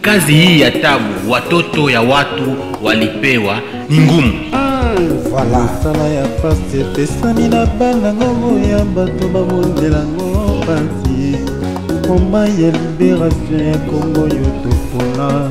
Kazi hii ya tabu watoto ya watu walipewa ni ngumu. Voilà. Sala ya pasi epesami na bana ngongo ya bato babondela ngo pasi. Komba ya liberation ya Kongo yo topona.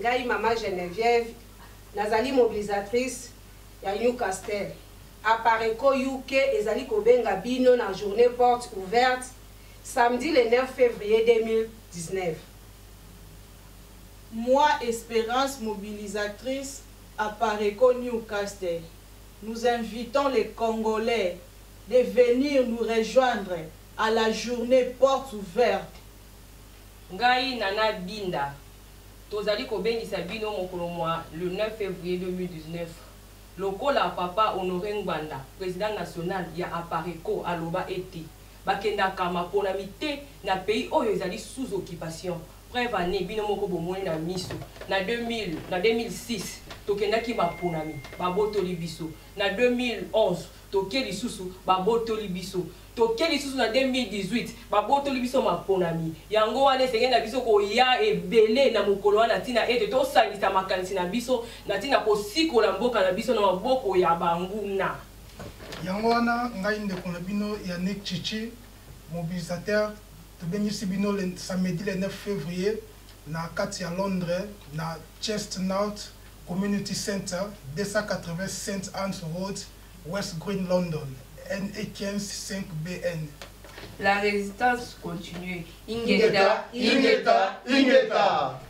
Ngai Mama Geneviève, nazali mobilisatrice ya Newcastle. Apareco UK ezali kobenga bino na journee porte ouverte samedi le 9 fevrier 2019. Moi Esperance, mobilisatrice Apareco Newcastle, nous invitons les Congolais de venir nous rejoindre à la journee porte ouverte. Ngai Nana Binda, Tozali kobengisa bino mokolo mwa le 9 fevrier 2019, lokola Papa Honore Ngbanda, President National ya Apareco aloba ete bakendaka maponami te na pays oyo ezali sous occupation, preuve en est bino moko bomoni na miso, na 2000, na 2006 tokendaki maponami, babotoli biso, na 2011 toke lisusu, babotoli biso. Toke lisusu na 2018, babotoli biso maponami. Yango wana esengeli na biso koya ebele na mokolo wana na ntina ete tosangisa makanisi na biso na ntina kosikola mboka na biso na maboko ya banguna. Yango wana, ngai ndeko na bino Yannick Tshitshi, mobilisateur, tobengisi bino le samedi le 9 fevrier na kati ya Londres na Chestnut Community Center, 280 St. Anne's Road, West Green London, NE15-5BN. La resistance continue, Ingeta! Ingeta! Ingeta!